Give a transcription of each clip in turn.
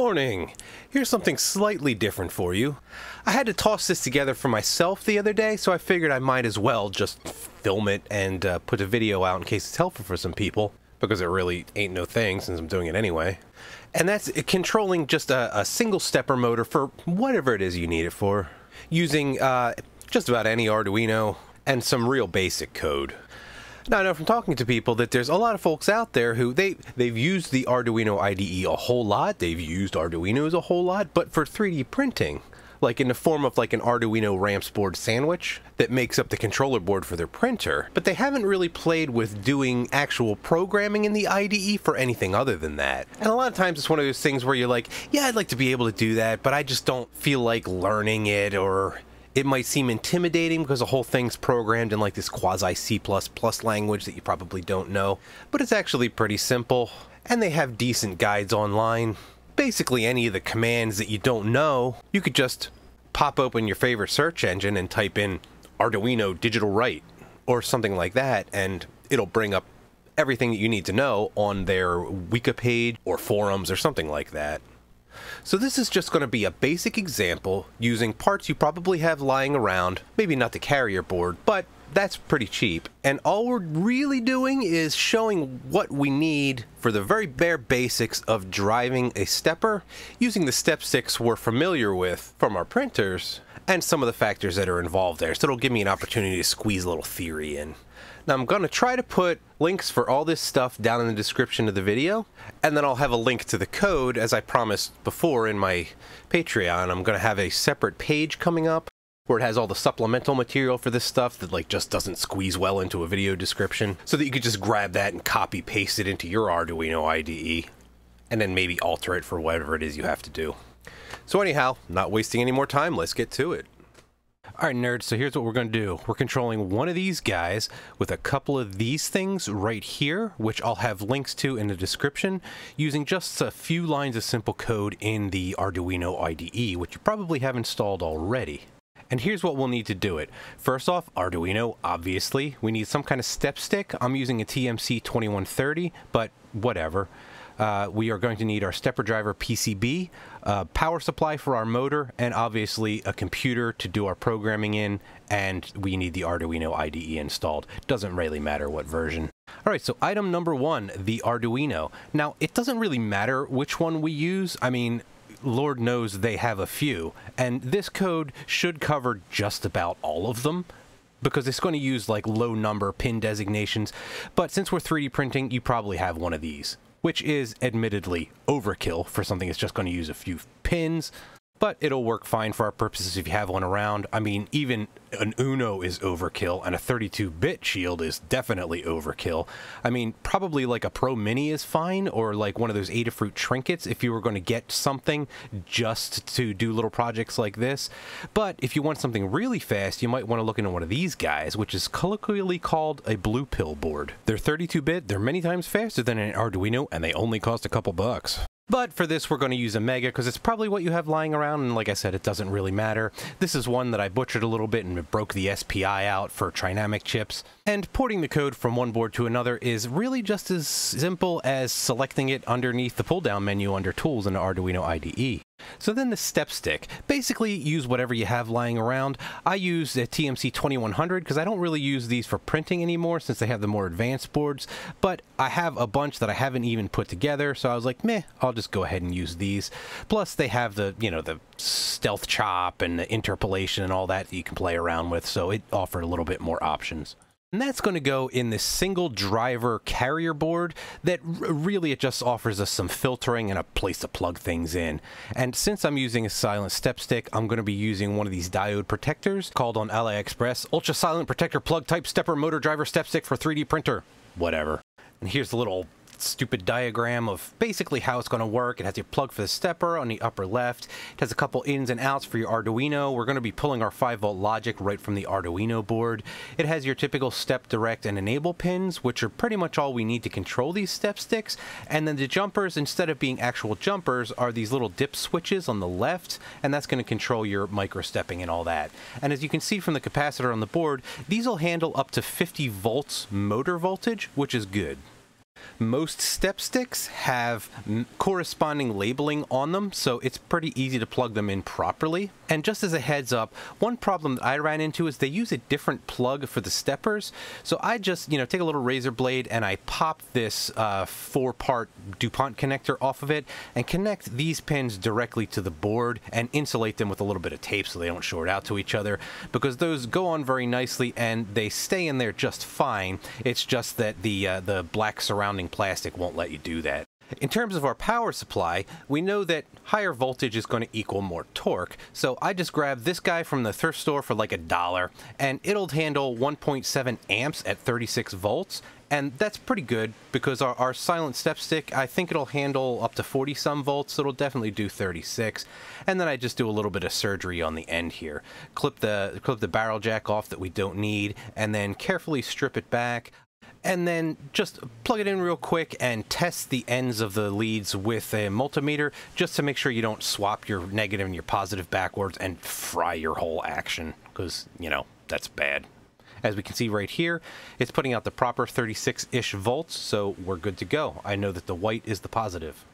Morning! Here's something slightly different for you. I had to toss this together for myself the other day, so I figured I might as well just film it and uh, put a video out in case it's helpful for some people, because it really ain't no thing since I'm doing it anyway. And that's controlling just a, a single stepper motor for whatever it is you need it for, using uh, just about any Arduino and some real basic code. Now I know from talking to people that there's a lot of folks out there who they they've used the Arduino IDE a whole lot, they've used Arduinos a whole lot, but for 3D printing, like in the form of like an Arduino ramps board sandwich that makes up the controller board for their printer, but they haven't really played with doing actual programming in the IDE for anything other than that. And a lot of times it's one of those things where you're like, yeah, I'd like to be able to do that, but I just don't feel like learning it or it might seem intimidating because the whole thing's programmed in like this quasi C++ language that you probably don't know, but it's actually pretty simple, and they have decent guides online. Basically any of the commands that you don't know, you could just pop open your favorite search engine and type in Arduino digital write or something like that, and it'll bring up everything that you need to know on their Wiki page or forums or something like that. So this is just going to be a basic example using parts you probably have lying around, maybe not the carrier board, but that's pretty cheap. And all we're really doing is showing what we need for the very bare basics of driving a stepper using the step sticks we're familiar with from our printers and some of the factors that are involved there. So it'll give me an opportunity to squeeze a little theory in. Now I'm going to try to put links for all this stuff down in the description of the video, and then I'll have a link to the code as I promised before in my Patreon. I'm going to have a separate page coming up where it has all the supplemental material for this stuff that like just doesn't squeeze well into a video description so that you could just grab that and copy paste it into your Arduino IDE and then maybe alter it for whatever it is you have to do. So anyhow, not wasting any more time, let's get to it. Alright nerds, so here's what we're going to do. We're controlling one of these guys with a couple of these things right here, which I'll have links to in the description, using just a few lines of simple code in the Arduino IDE, which you probably have installed already. And here's what we'll need to do it. First off, Arduino, obviously. We need some kind of step stick. I'm using a TMC 2130, but whatever. Uh, we are going to need our stepper driver PCB, a power supply for our motor, and obviously a computer to do our programming in, and we need the Arduino IDE installed. Doesn't really matter what version. Alright, so item number one, the Arduino. Now, it doesn't really matter which one we use. I mean, Lord knows they have a few, and this code should cover just about all of them because it's going to use like low number pin designations, but since we're 3D printing, you probably have one of these which is admittedly overkill for something that's just going to use a few pins, but it'll work fine for our purposes if you have one around. I mean, even an Uno is overkill, and a 32-bit shield is definitely overkill. I mean, probably like a Pro Mini is fine, or like one of those Adafruit trinkets if you were going to get something just to do little projects like this. But if you want something really fast, you might want to look into one of these guys, which is colloquially called a Blue Pill board. They're 32-bit, they're many times faster than an Arduino, and they only cost a couple bucks. But for this, we're going to use a Mega because it's probably what you have lying around, and like I said, it doesn't really matter. This is one that I butchered a little bit and it broke the SPI out for Trinamic chips. And porting the code from one board to another is really just as simple as selecting it underneath the pull-down menu under Tools in Arduino IDE. So then the step stick. Basically use whatever you have lying around. I use a TMC 2100 because I don't really use these for printing anymore since they have the more advanced boards, but I have a bunch that I haven't even put together, so I was like, meh, I'll just go ahead and use these. Plus they have the, you know, the stealth chop and the interpolation and all that, that you can play around with, so it offered a little bit more options. And that's going to go in this single driver carrier board that really it just offers us some filtering and a place to plug things in. And since I'm using a silent step stick, I'm going to be using one of these diode protectors called on AliExpress Ultra Silent Protector Plug Type Stepper Motor Driver Step Stick for 3D printer. Whatever. And here's the little stupid diagram of basically how it's going to work. It has your plug for the stepper on the upper left. It has a couple ins and outs for your Arduino. We're going to be pulling our 5 volt logic right from the Arduino board. It has your typical step direct and enable pins, which are pretty much all we need to control these step sticks. And then the jumpers, instead of being actual jumpers, are these little dip switches on the left, and that's going to control your micro stepping and all that. And as you can see from the capacitor on the board, these will handle up to 50 volts motor voltage, which is good. Most step sticks have corresponding labeling on them, so it's pretty easy to plug them in properly. And just as a heads up, one problem that I ran into is they use a different plug for the steppers. So I just, you know, take a little razor blade and I pop this uh, four-part DuPont connector off of it and connect these pins directly to the board and insulate them with a little bit of tape so they don't short out to each other because those go on very nicely and they stay in there just fine. It's just that the uh, the black surrounding plastic won't let you do that. In terms of our power supply, we know that higher voltage is going to equal more torque, so I just grabbed this guy from the thrift store for like a dollar, and it'll handle 1.7 amps at 36 volts, and that's pretty good because our, our silent step stick, I think it'll handle up to 40 some volts, so it'll definitely do 36. And then I just do a little bit of surgery on the end here. Clip the, clip the barrel jack off that we don't need, and then carefully strip it back and then just plug it in real quick and test the ends of the leads with a multimeter just to make sure you don't swap your negative and your positive backwards and fry your whole action because, you know, that's bad. As we can see right here, it's putting out the proper 36-ish volts, so we're good to go. I know that the white is the positive.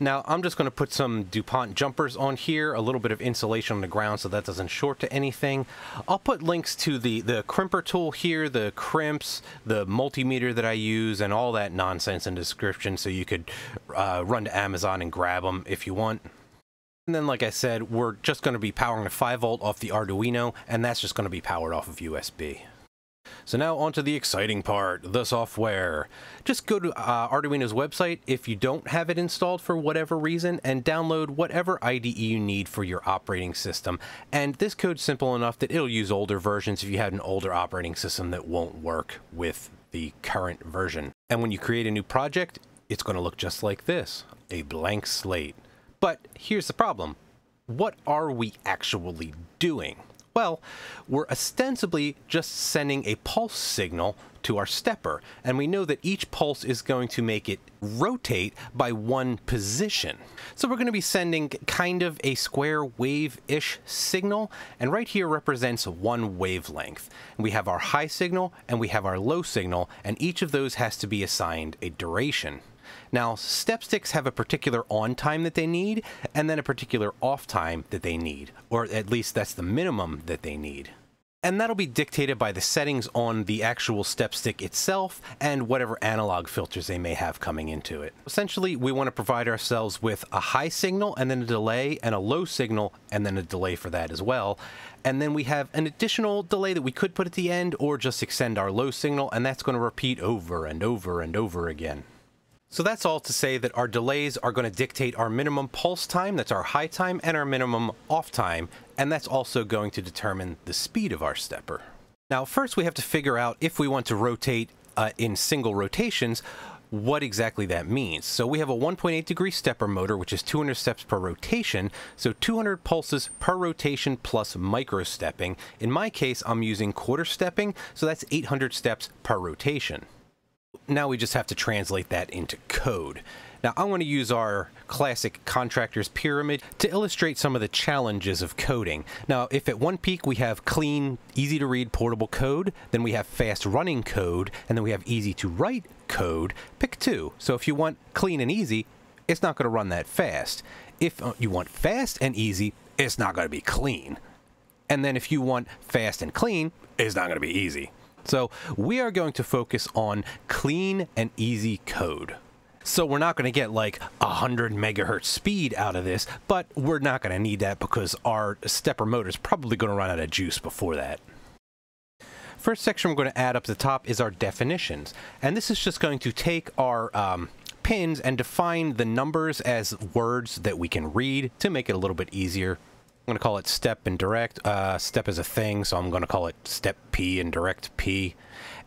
Now I'm just going to put some DuPont jumpers on here, a little bit of insulation on the ground so that doesn't short to anything. I'll put links to the, the crimper tool here, the crimps, the multimeter that I use, and all that nonsense in the description so you could uh, run to Amazon and grab them if you want. And then, like I said, we're just going to be powering a 5 volt off the Arduino, and that's just going to be powered off of USB. So now onto the exciting part, the software. Just go to uh, Arduino's website if you don't have it installed for whatever reason and download whatever IDE you need for your operating system. And this code's simple enough that it'll use older versions if you have an older operating system that won't work with the current version. And when you create a new project, it's going to look just like this, a blank slate. But here's the problem. What are we actually doing? Well, we're ostensibly just sending a pulse signal to our stepper, and we know that each pulse is going to make it rotate by one position. So we're going to be sending kind of a square wave-ish signal, and right here represents one wavelength. we have our high signal and we have our low signal, and each of those has to be assigned a duration. Now, step sticks have a particular on time that they need, and then a particular off time that they need, or at least that's the minimum that they need. And that'll be dictated by the settings on the actual step stick itself and whatever analog filters they may have coming into it. Essentially, we want to provide ourselves with a high signal and then a delay, and a low signal and then a delay for that as well. And then we have an additional delay that we could put at the end or just extend our low signal, and that's going to repeat over and over and over again. So that's all to say that our delays are going to dictate our minimum pulse time, that's our high time, and our minimum off time, and that's also going to determine the speed of our stepper. Now first we have to figure out if we want to rotate uh, in single rotations, what exactly that means. So we have a 1.8 degree stepper motor, which is 200 steps per rotation, so 200 pulses per rotation plus micro stepping. In my case, I'm using quarter stepping, so that's 800 steps per rotation now we just have to translate that into code. Now I want to use our classic contractor's pyramid to illustrate some of the challenges of coding. Now if at one peak we have clean, easy to read portable code, then we have fast running code, and then we have easy to write code, pick two. So if you want clean and easy, it's not going to run that fast. If uh, you want fast and easy, it's not going to be clean. And then if you want fast and clean, it's not going to be easy. So we are going to focus on clean and easy code. So we're not going to get like 100 megahertz speed out of this, but we're not going to need that because our stepper motor is probably going to run out of juice before that. First section we're going to add up the top is our definitions. And this is just going to take our um, pins and define the numbers as words that we can read to make it a little bit easier I'm going to call it step and direct. Uh, step is a thing, so I'm going to call it step P and direct P.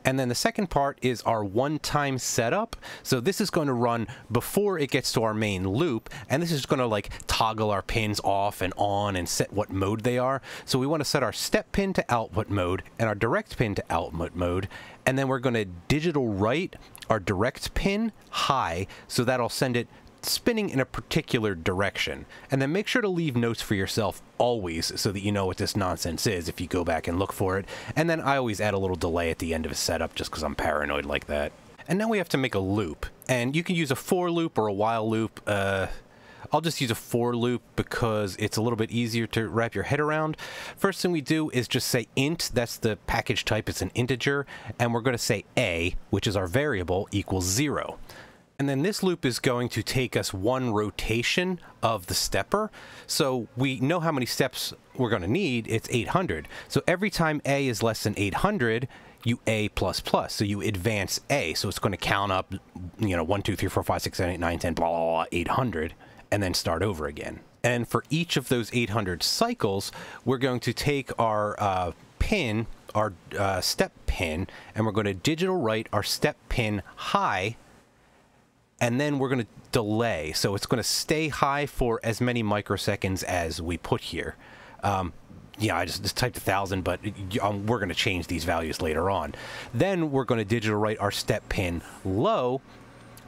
And then the second part is our one-time setup. So this is going to run before it gets to our main loop, and this is going to like toggle our pins off and on and set what mode they are. So we want to set our step pin to output mode and our direct pin to output mode, and then we're going to digital write our direct pin high, so that'll send it spinning in a particular direction. And then make sure to leave notes for yourself always so that you know what this nonsense is if you go back and look for it. And then I always add a little delay at the end of a setup just because I'm paranoid like that. And now we have to make a loop. And you can use a for loop or a while loop. Uh, I'll just use a for loop because it's a little bit easier to wrap your head around. First thing we do is just say int, that's the package type, it's an integer, and we're going to say a, which is our variable, equals zero. And then this loop is going to take us one rotation of the stepper. So we know how many steps we're going to need. It's 800. So every time A is less than 800, you A plus plus. So you advance A. So it's going to count up, you know, 1, 2, 3, 4, 5, 6, 7, 8, 9, 10, blah, blah, blah, 800, and then start over again. And for each of those 800 cycles, we're going to take our uh, pin, our uh, step pin, and we're going to digital write our step pin high and then we're going to delay. So it's going to stay high for as many microseconds as we put here. Um, yeah, I just, just typed a thousand, but um, we're going to change these values later on. Then we're going to digital write our step pin low,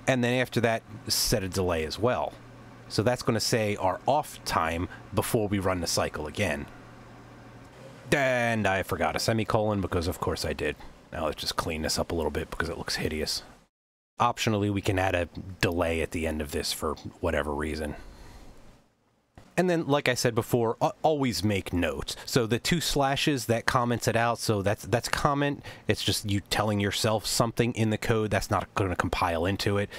and then after that, set a delay as well. So that's going to say our off time before we run the cycle again. And I forgot a semicolon because of course I did. Now let's just clean this up a little bit because it looks hideous optionally we can add a delay at the end of this for whatever reason. And then, like I said before, always make notes. So the two slashes that comments it out, so that's that's comment. It's just you telling yourself something in the code that's not going to compile into it,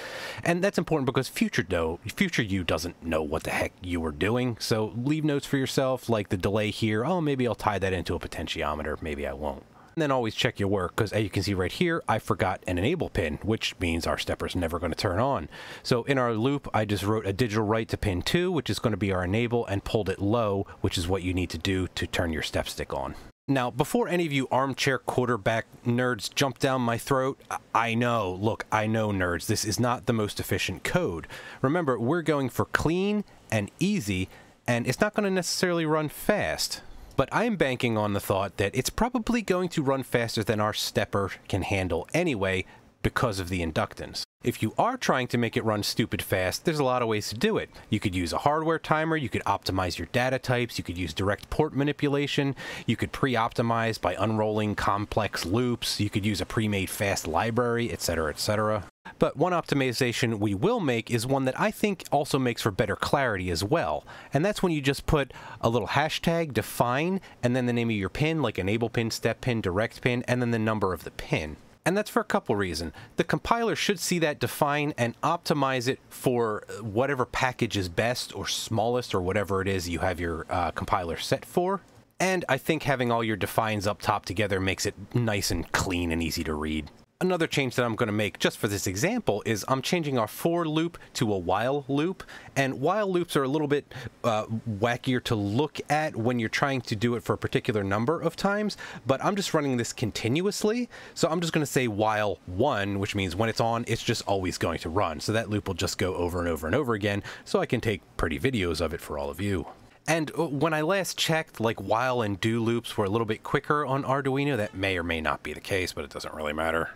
and that's important because future do future you doesn't know what the heck you were doing. So leave notes for yourself, like the delay here. Oh, maybe I'll tie that into a potentiometer. Maybe I won't. And then always check your work because as you can see right here, I forgot an enable pin, which means our stepper is never going to turn on. So in our loop, I just wrote a digital write to pin 2, which is going to be our enable, and pulled it low, which is what you need to do to turn your step stick on. Now, before any of you armchair quarterback nerds jump down my throat, I know, look, I know nerds, this is not the most efficient code. Remember, we're going for clean and easy, and it's not going to necessarily run fast. But I'm banking on the thought that it's probably going to run faster than our stepper can handle anyway because of the inductance. If you are trying to make it run stupid fast, there's a lot of ways to do it. You could use a hardware timer, you could optimize your data types, you could use direct port manipulation, you could pre-optimize by unrolling complex loops, you could use a pre-made fast library, etc., etc. But one optimization we will make is one that I think also makes for better clarity as well. And that's when you just put a little hashtag, define, and then the name of your pin, like enable pin, step pin, direct pin, and then the number of the pin. And that's for a couple reasons. The compiler should see that define and optimize it for whatever package is best or smallest or whatever it is you have your uh, compiler set for. And I think having all your defines up top together makes it nice and clean and easy to read. Another change that I'm going to make just for this example is I'm changing our for loop to a while loop. And while loops are a little bit uh, wackier to look at when you're trying to do it for a particular number of times, but I'm just running this continuously. So I'm just going to say while one, which means when it's on, it's just always going to run. So that loop will just go over and over and over again. So I can take pretty videos of it for all of you. And uh, when I last checked, like while and do loops were a little bit quicker on Arduino. That may or may not be the case, but it doesn't really matter.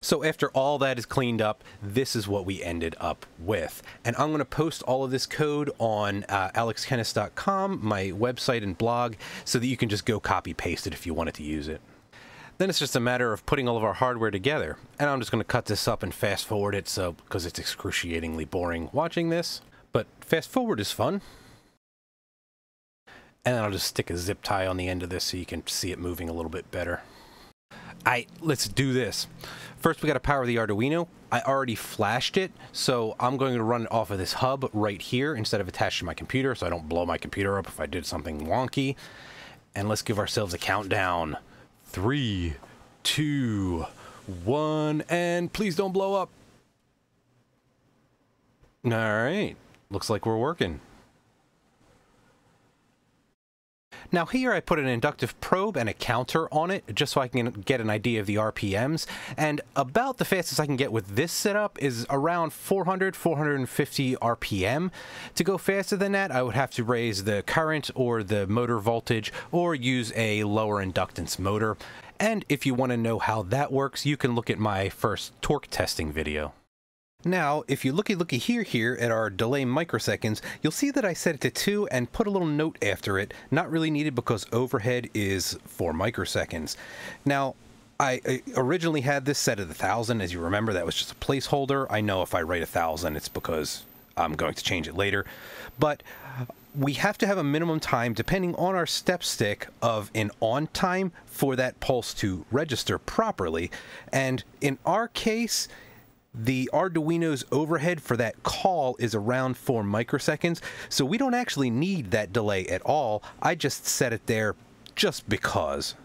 So after all that is cleaned up, this is what we ended up with. And I'm going to post all of this code on uh, alexkenis.com, my website and blog, so that you can just go copy paste it if you wanted to use it. Then it's just a matter of putting all of our hardware together. And I'm just going to cut this up and fast forward it so because it's excruciatingly boring watching this. But fast forward is fun. And then I'll just stick a zip tie on the end of this so you can see it moving a little bit better. I let's do this. First, we got to power the Arduino. I already flashed it, so I'm going to run it off of this hub right here instead of attached to my computer, so I don't blow my computer up if I did something wonky. And let's give ourselves a countdown. Three, two, one, and please don't blow up. All right, looks like we're working. Now here I put an inductive probe and a counter on it just so I can get an idea of the RPMs and about the fastest I can get with this setup is around 400 450 RPM. To go faster than that I would have to raise the current or the motor voltage or use a lower inductance motor and if you want to know how that works you can look at my first torque testing video. Now, if you looky looky here here at our delay microseconds, you'll see that I set it to 2 and put a little note after it, not really needed because overhead is 4 microseconds. Now, I originally had this set at a thousand. As you remember, that was just a placeholder. I know if I write a thousand, it's because I'm going to change it later. But we have to have a minimum time, depending on our step stick, of an on time for that pulse to register properly. And in our case, the Arduino's overhead for that call is around 4 microseconds, so we don't actually need that delay at all. I just set it there just because.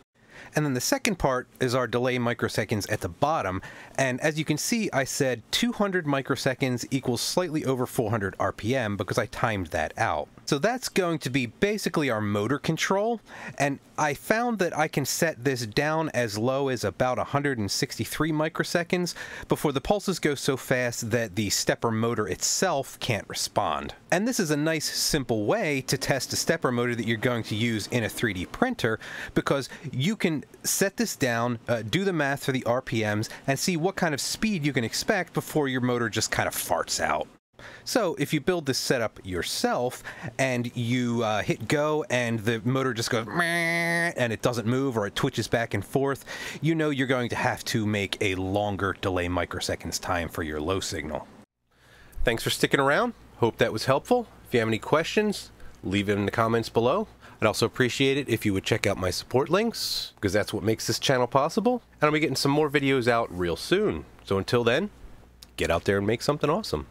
And then the second part is our delay microseconds at the bottom. And as you can see, I said 200 microseconds equals slightly over 400 RPM because I timed that out. So that's going to be basically our motor control. And I found that I can set this down as low as about 163 microseconds before the pulses go so fast that the stepper motor itself can't respond. And this is a nice simple way to test a stepper motor that you're going to use in a 3D printer because you can set this down, uh, do the math for the RPMs, and see what kind of speed you can expect before your motor just kind of farts out. So if you build this setup yourself and you uh, hit go and the motor just goes and it doesn't move or it twitches back and forth, you know you're going to have to make a longer delay microseconds time for your low signal. Thanks for sticking around. Hope that was helpful. If you have any questions, leave them in the comments below. I'd also appreciate it if you would check out my support links, because that's what makes this channel possible. And I'll be getting some more videos out real soon. So until then, get out there and make something awesome.